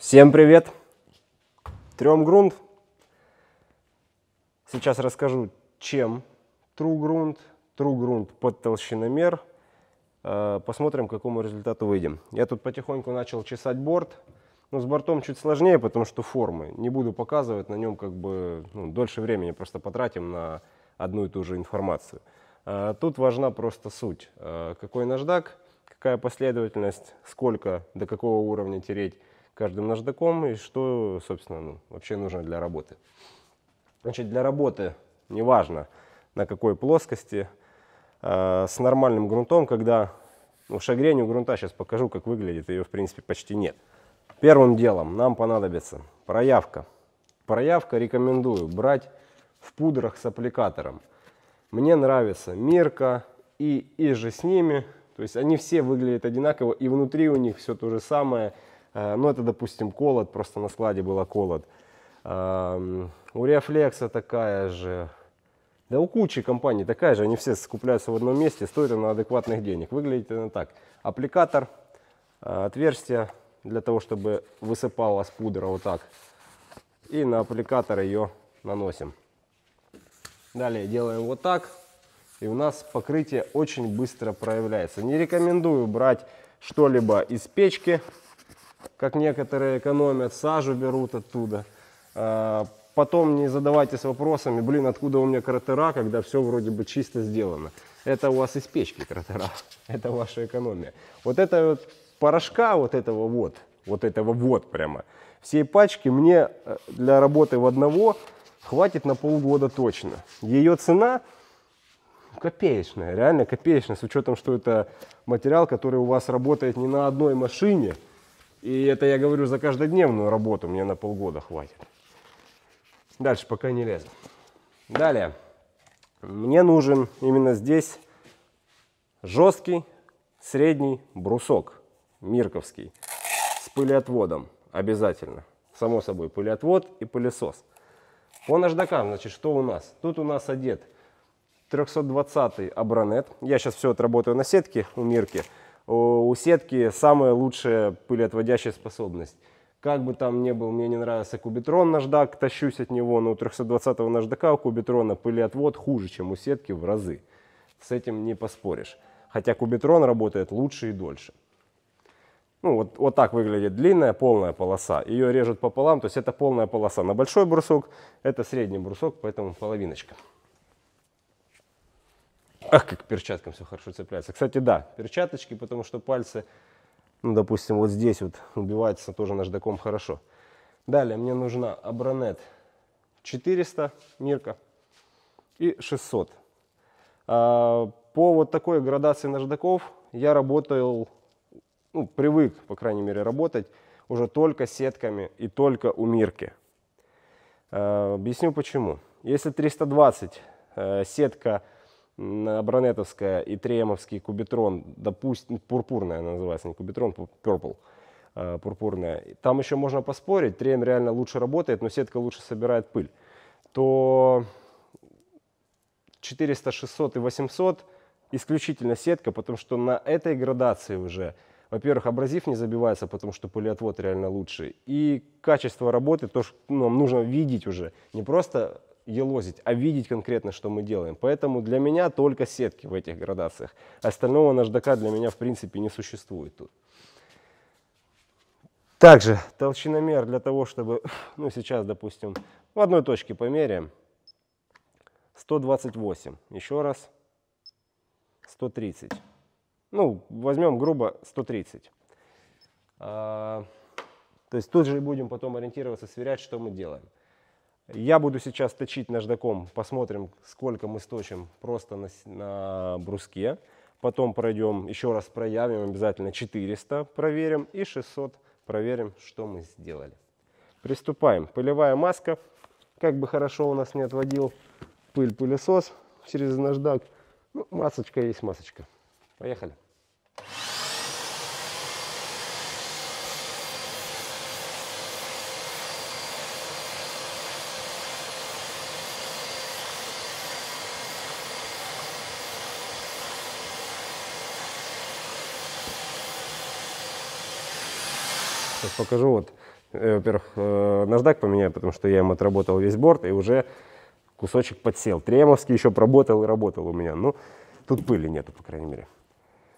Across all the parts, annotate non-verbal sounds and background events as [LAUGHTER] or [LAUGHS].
Всем привет! Трем грунт. Сейчас расскажу, чем true грунт, true грунт под толщиномер. Э, Посмотрим, к какому результату выйдем. Я тут потихоньку начал чесать борт. Но с бортом чуть сложнее, потому что формы. Не буду показывать на нем, как бы ну, дольше времени просто потратим на одну и ту же информацию. Э, Тут важна просто суть. Э, Какой наждак, какая последовательность, сколько, до какого уровня тереть каждым наждаком и что, собственно, ну, вообще нужно для работы. Значит, для работы неважно на какой плоскости, э, с нормальным грунтом, когда ну, шагрень у грунта, сейчас покажу, как выглядит, ее в принципе почти нет. Первым делом нам понадобится проявка. Проявка рекомендую брать в пудрах с аппликатором. Мне нравится Мирка и, и же с ними. То есть они все выглядят одинаково, и внутри у них все то же самое. Э, Ну, это, допустим, колод, просто на складе было колод. Эм, У Реофлекса такая же. Да у кучи компаний такая же, они все скупляются в одном месте, стоит она адекватных денег. Выглядит она так. Аппликатор, э, отверстие для того, чтобы высыпалась пудра вот так. И на аппликатор ее наносим. Далее делаем вот так. И у нас покрытие очень быстро проявляется. Не рекомендую брать что-либо из печки, как некоторые экономят, сажу берут оттуда. А, Потом не задавайтесь вопросами, блин, откуда у меня кратера, когда все вроде бы чисто сделано. Это у вас из печки кратера, [LAUGHS] это ваша экономия. Вот это вот порошка вот этого вот, вот этого вот прямо, всей пачки мне э, для работы в одного хватит на полгода точно. Ее цена копеечная, реально копеечная, с учетом, что это материал, который у вас работает не на одной машине. И это я говорю за каждодневную работу, мне на полгода хватит. Дальше пока не лезу. Далее. Мне нужен именно здесь жесткий средний брусок, мирковский, с пылеотводом обязательно. Само собой, пылеотвод и пылесос. По наждакам, значит, что у нас? Тут у нас одет 320 абронет. Я сейчас все отработаю на сетке у Мирки. У сетки самая лучшая пылеотводящая способность. Как бы там ни был, мне не нравился кубитрон наждак, тащусь от него, но у 320 наждака у кубитрона пылеотвод хуже, чем у сетки в разы. С этим не поспоришь. Хотя кубитрон работает лучше и дольше. Ну, вот, вот так выглядит длинная полная полоса. Ее режут пополам, то есть это полная полоса. На большой брусок это средний брусок, поэтому половиночка. Ах, как перчаткам все хорошо цепляется. Кстати, да, перчаточки, потому что пальцы, ну, допустим, вот здесь вот убиваются тоже наждаком хорошо. Далее мне нужна Абронет 400 Мирка и 600. А, по вот такой градации наждаков я работал, ну, привык, по крайней мере, работать уже только сетками и только у Мирки. А, объясню почему. Если 320 э, сетка абронетовская и тремовский кубитрон, допустим, пурпурная она называется, не кубитрон, purple, э, пурпурная, там еще можно поспорить, трем реально лучше работает, но сетка лучше собирает пыль, то 400, 600 и 800 исключительно сетка, потому что на этой градации уже, во-первых, абразив не забивается, потому что пылеотвод реально лучше, и качество работы, то, что ну, нам нужно видеть уже, не просто елозить, а видеть конкретно, что мы делаем. Поэтому для меня только сетки в этих градациях. Остального наждака для меня в принципе не существует тут. Также толщиномер для того, чтобы, [LAUGHS] ну сейчас, допустим, в одной точке померяем. 128. Еще раз. 130. Ну, возьмем грубо 130. А, то есть тут же будем потом ориентироваться, сверять, что мы делаем. Я буду сейчас точить наждаком, посмотрим, сколько мы сточим просто на, на бруске. Потом пройдем, еще раз проявим, обязательно 400 проверим и 600 проверим, что мы сделали. Приступаем. Пылевая маска. Как бы хорошо у нас не отводил пыль пылесос через наждак. Ну, масочка есть масочка. Поехали. Сейчас покажу. Вот Э, Во-первых, э, наждак поменяю, потому что я им отработал весь борт, и уже кусочек подсел. Тремовский еще проработал и работал у меня. Ну, тут пыли нету, по крайней мере.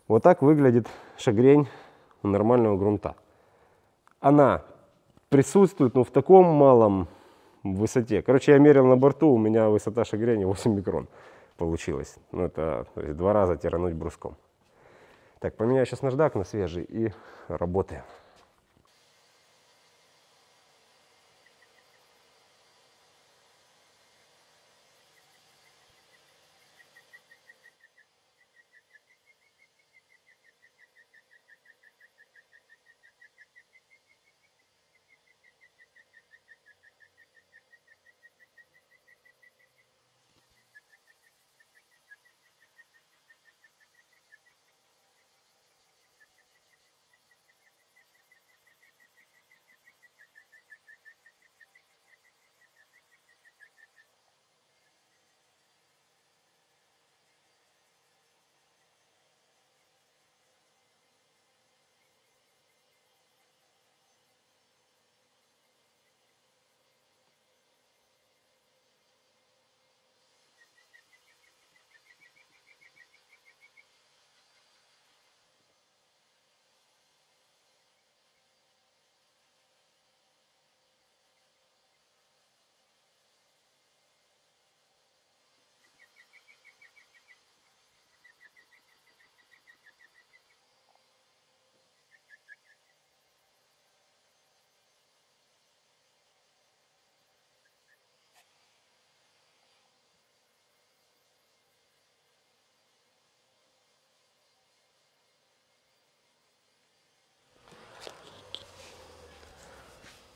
Вот так выглядит шагрень у нормального грунта. Она присутствует, но в таком малом высоте. Короче, я мерил на борту, у меня высота шагрени 8 микрон получилось. Ну, это то есть, два раза тирануть бруском. Так, поменяю сейчас наждак на свежий и работаем.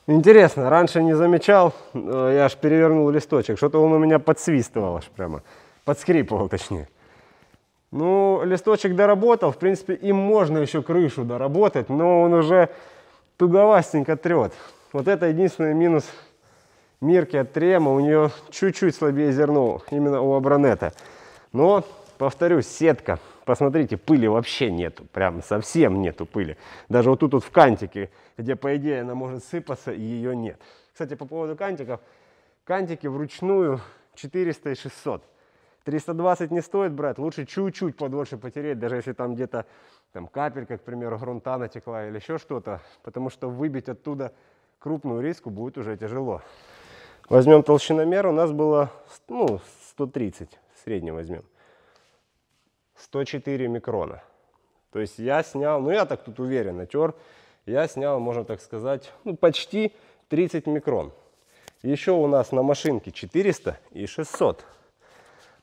Интересно, раньше не замечал, э, я аж перевернул листочек, что-то он у меня подсвистывал аж прямо, подскрипывал точнее. Ну, листочек доработал, в принципе, им можно еще крышу доработать, но он уже туговастенько трет. Вот это единственный минус Мирки от Трема, у нее чуть-чуть слабее зерно, именно у Абронета. Но, повторюсь, сетка, посмотрите, пыли вообще нету, прям совсем нету пыли. Даже вот тут вот в кантике, где по идее она может сыпаться, ее нет. Кстати, по поводу кантиков, кантики вручную 400 и 600. 320 не стоит брать, лучше чуть-чуть подольше потереть, даже если там где-то там капелька, к примеру, грунта натекла или еще что-то, потому что выбить оттуда крупную риску будет уже тяжело. Возьмем толщиномер, у нас было ну, 130, средний возьмем. 104 микрона. То есть я снял, ну я так тут уверенно тер, я снял, можно так сказать, ну, почти 30 микрон. Еще у нас на машинке 400 и 600.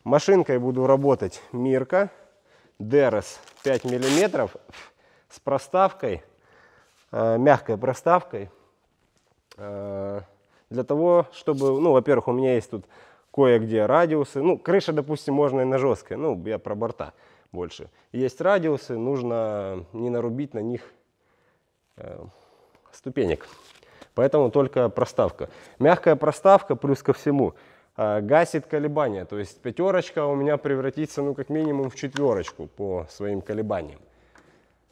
Машинкой буду работать Мирка, Дерес 5 миллиметров с проставкой, э, мягкой проставкой. Э, для того, чтобы, ну, во-первых, у меня есть тут кое-где радиусы. Ну, крыша, допустим, можно и на жесткой, ну, я про борта больше. Есть радиусы, нужно не нарубить на них э, ступенек. Поэтому только проставка. Мягкая проставка плюс ко всему э, гасит колебания. То есть пятерочка у меня превратится ну как минимум в четверочку по своим колебаниям.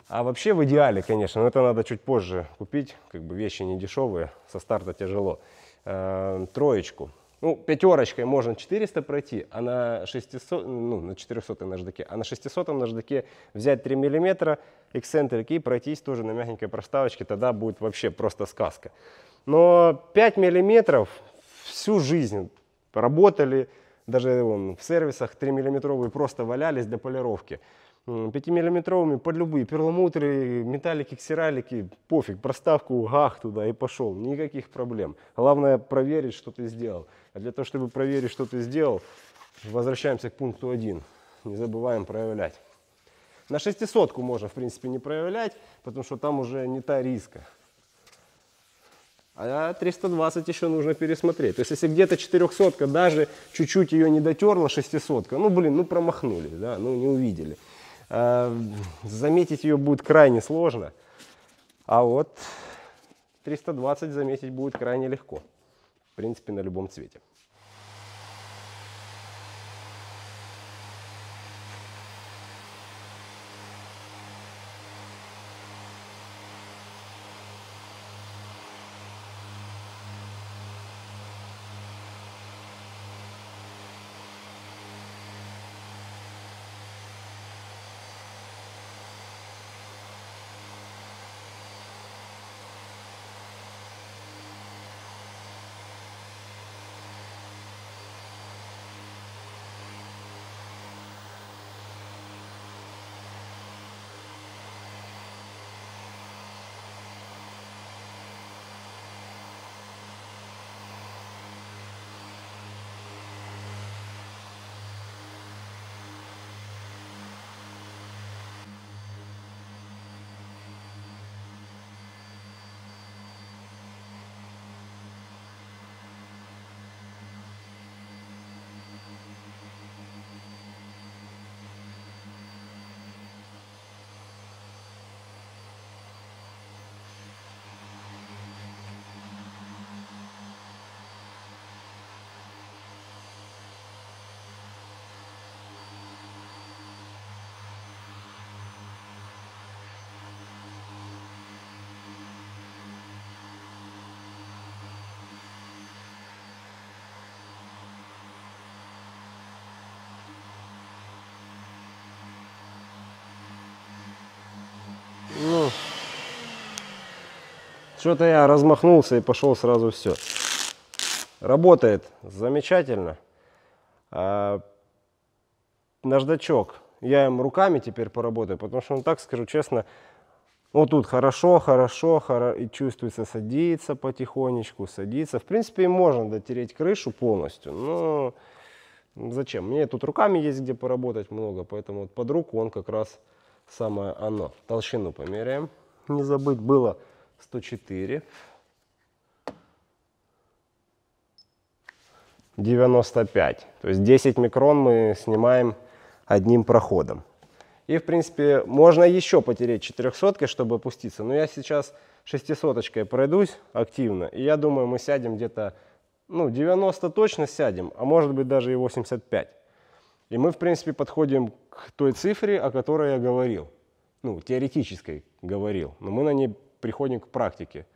А вообще в идеале, конечно, но это надо чуть позже купить, как бы вещи не дешевые, со старта тяжело. Э, троечку. Ну, пятерочкой можно 400 пройти, а на 600, ну, на 400 наждаке, а на 600 наждаке взять 3 миллиметра эксцентрик и пройтись тоже на мягенькой проставочке, тогда будет вообще просто сказка. Но 5 миллиметров всю жизнь работали, даже вон, в сервисах 3 миллиметровые просто валялись для полировки. 5-миллиметровыми под любые перламутры, металлики, ксералики, пофиг, проставку, гах туда и пошел, никаких проблем. Главное проверить, что ты сделал. А для того, чтобы проверить, что ты сделал, возвращаемся к пункту 1. Не забываем проявлять. На 600 можно, в принципе, не проявлять, потому что там уже не та риска. А 320 еще нужно пересмотреть. То есть, если где-то 400 даже чуть-чуть ее не дотерла 600 ну, блин, ну промахнулись, да, ну не увидели. Э, заметить ее будет крайне сложно, а вот 320 заметить будет крайне легко. В принципе, на любом цвете. Что-то я размахнулся и пошел сразу все. Работает замечательно. А, наждачок. Я им руками теперь поработаю, потому что, ну так скажу честно, вот тут хорошо, хорошо, хоро... и чувствуется, садится потихонечку, садится. В принципе, можно дотереть крышу полностью, но зачем? Мне тут руками есть где поработать много, поэтому вот под руку он как раз самое оно. Толщину померяем. Не забыть, было 104. 95. То есть 10 микрон мы снимаем одним проходом. И, в принципе, можно еще потереть 400 чтобы опуститься. Но я сейчас 600 пройдусь активно. И я думаю, мы сядем где-то, ну, 90 точно сядем, а может быть даже и 85. И мы, в принципе, подходим к той цифре, о которой я говорил. Ну, теоретической говорил. Но мы на ней приходим к практике.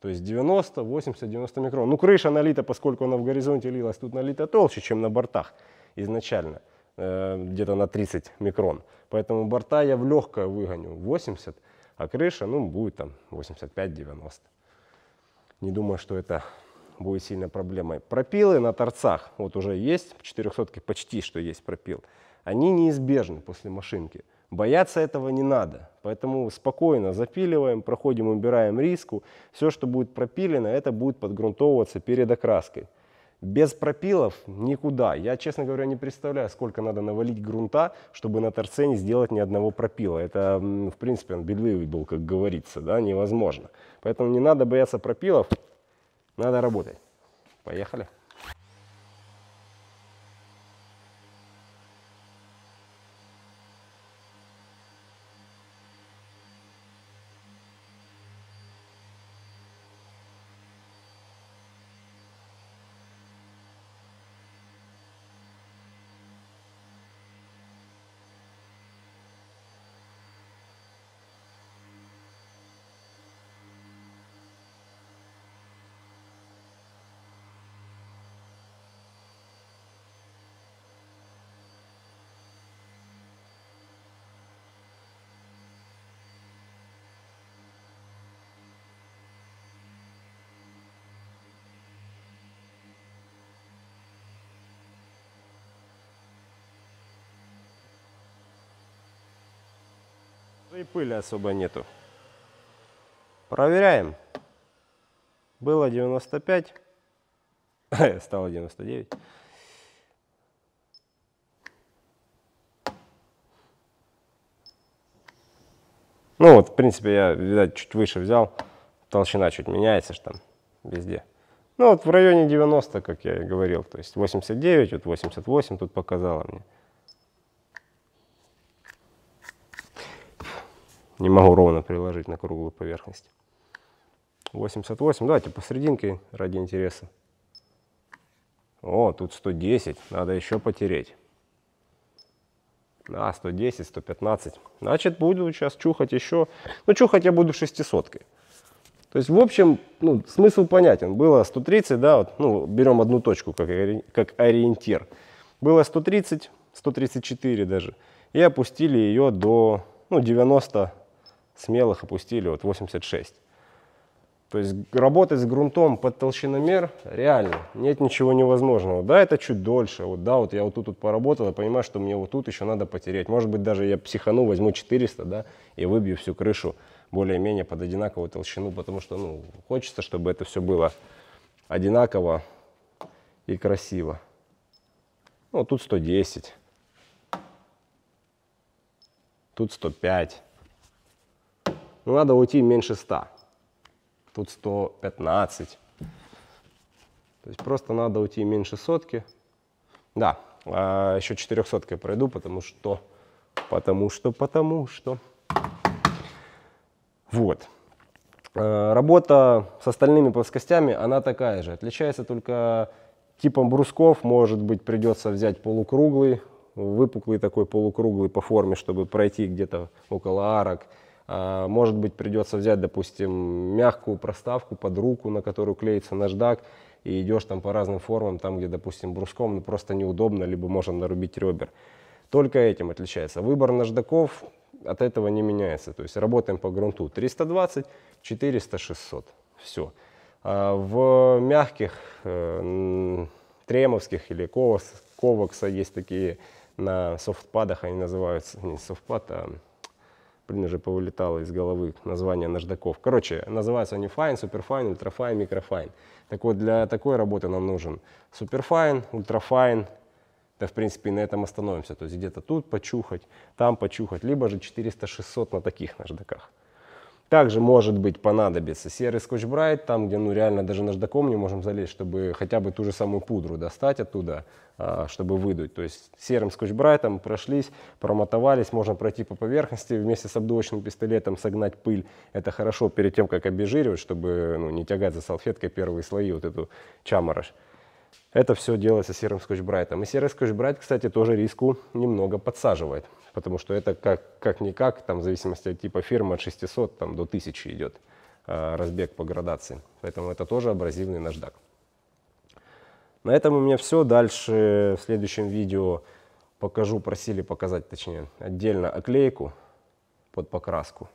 То есть 90, 80, 90 микрон. Ну, крыша налита, поскольку она в горизонте лилась, тут налита толще, чем на бортах изначально. Э, где-то на 30 микрон. Поэтому борта я в легкое выгоню 80, а крыша, ну, будет там 85-90. Не думаю, что это будет сильно проблемой. Пропилы на торцах, вот уже есть, в 400 почти что есть пропил, они неизбежны после машинки. Бояться этого не надо, поэтому спокойно запиливаем, проходим, убираем риску. Все, что будет пропилено, это будет подгрунтовываться перед окраской. Без пропилов никуда. Я, честно говоря, не представляю, сколько надо навалить грунта, чтобы на торце не сделать ни одного пропила. Это, в принципе, он бедливый был, как говорится, да, невозможно. Поэтому не надо бояться пропилов, надо работать. Поехали. И пыли особо нету. Проверяем. Было 95. [LAUGHS] Стало 99. Ну вот, в принципе, я, видать, чуть выше взял. Толщина чуть меняется что там везде. Ну вот в районе 90, как я и говорил. То есть 89, вот 88 тут показало мне. Не могу ровно приложить на круглую поверхность. 88, давайте посерединке ради интереса. О, тут 110, надо еще потереть. А, 110, 115. Значит, буду сейчас чухать еще. Ну, чухать я буду 600 -кой. То есть, в общем, ну, смысл понятен. Было 130, да, вот, ну, берем одну точку как, как ориентир. Было 130, 134 даже. И опустили ее до ну, 90 смелых опустили вот 86. То есть работать с грунтом под толщиномер реально, нет ничего невозможного. Да, это чуть дольше, вот, да, вот я вот тут вот поработал, и понимаю, что мне вот тут еще надо потереть. Может быть, даже я психану, возьму 400, да, и выбью всю крышу более-менее под одинаковую толщину, потому что, ну, хочется, чтобы это все было одинаково и красиво. Ну, тут 110, тут 105. Надо уйти меньше 100. Тут 115. То есть просто надо уйти меньше сотки. Да, а еще 400 пройду, потому что, потому что, потому что. Вот. А, работа с остальными плоскостями, она такая же. Отличается только типом брусков. Может быть, придется взять полукруглый, выпуклый такой полукруглый по форме, чтобы пройти где-то около арок может быть, придется взять, допустим, мягкую проставку под руку, на которую клеится наждак, и идешь там по разным формам, там, где, допустим, бруском ну, просто неудобно, либо можно нарубить ребер. Только этим отличается. Выбор наждаков от этого не меняется. То есть работаем по грунту 320, 400, 600. Все. А в мягких, э, тремовских или ковакс, ковакса есть такие на софтпадах, они называются, не софтпад, а блин, уже повылетало из головы название наждаков. Короче, называются они Fine, Superfine, Ultrafine, Microfine. Так вот, для такой работы нам нужен Superfine, Ultrafine, да, в принципе, на этом остановимся. То есть где-то тут почухать, там почухать, либо же 400-600 на таких наждаках. Также может быть понадобится серый скотч-брайт, там, где ну реально даже наждаком не можем залезть, чтобы хотя бы ту же самую пудру достать оттуда, а, чтобы выдуть. То есть серым скотч-брайтом прошлись, промотовались, можно пройти по поверхности вместе с обдувочным пистолетом, согнать пыль. Это хорошо перед тем, как обезжиривать, чтобы ну, не тягать за салфеткой первые слои, вот эту чаморож. Это все делается серым скотч-брайтом. И серый скотч-брайт, кстати, тоже риску немного подсаживает потому что это как, как-никак, там, в зависимости от типа фирмы, от 600 там, до 1000 идет э, разбег по градации. Поэтому это тоже абразивный наждак. На этом у меня все. Дальше в следующем видео покажу, просили показать, точнее, отдельно оклейку под покраску.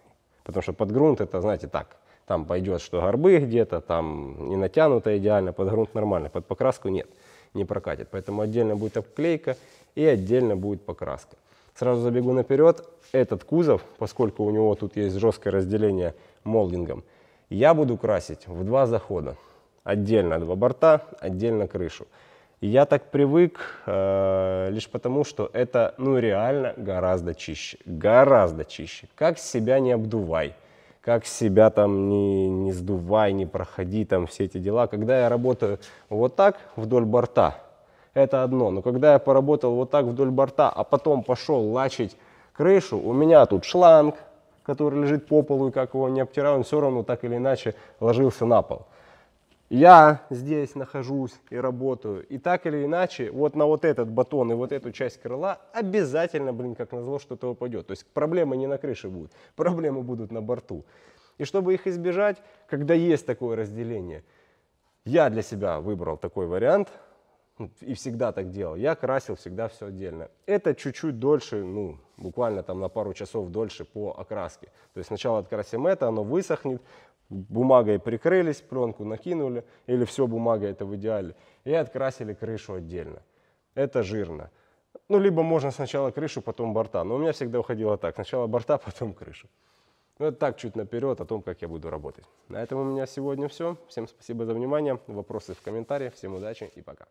Потому что под грунт это, знаете, так, там пойдет, что горбы где-то, там не натянуто идеально, под грунт нормально, под покраску нет, не прокатит. Поэтому отдельно будет обклейка и отдельно будет покраска. Сразу забегу наперед. Этот кузов, поскольку у него тут есть жесткое разделение молдингом, я буду красить в два захода. Отдельно два борта, отдельно крышу. я так привык э, лишь потому, что это ну реально гораздо чище. Гораздо чище. Как себя не обдувай, как себя там не, не сдувай, не проходи там все эти дела. Когда я работаю вот так вдоль борта, это одно. Но когда я поработал вот так вдоль борта, а потом пошел лачить крышу, у меня тут шланг, который лежит по полу, и как его не обтираю, он все равно так или иначе ложился на пол. Я здесь нахожусь и работаю, и так или иначе, вот на вот этот батон и вот эту часть крыла обязательно, блин, как назло, что-то упадет. То есть проблемы не на крыше будут, [LAUGHS] проблемы будут на борту. И чтобы их избежать, когда есть такое разделение, я для себя выбрал такой вариант – и всегда так делал. Я красил всегда все отдельно. Это чуть-чуть дольше, ну, буквально там на пару часов дольше по окраске. То есть сначала открасим это, оно высохнет, бумагой прикрылись, пленку накинули, или все бумага это в идеале, и открасили крышу отдельно. Это жирно. Ну, либо можно сначала крышу, потом борта. Но у меня всегда уходило так. Сначала борта, [LAUGHS] потом крышу. Ну, это так, чуть наперед о том, как я буду работать. На этом у меня сегодня все. Всем спасибо за внимание. Вопросы в комментариях. Всем удачи и пока.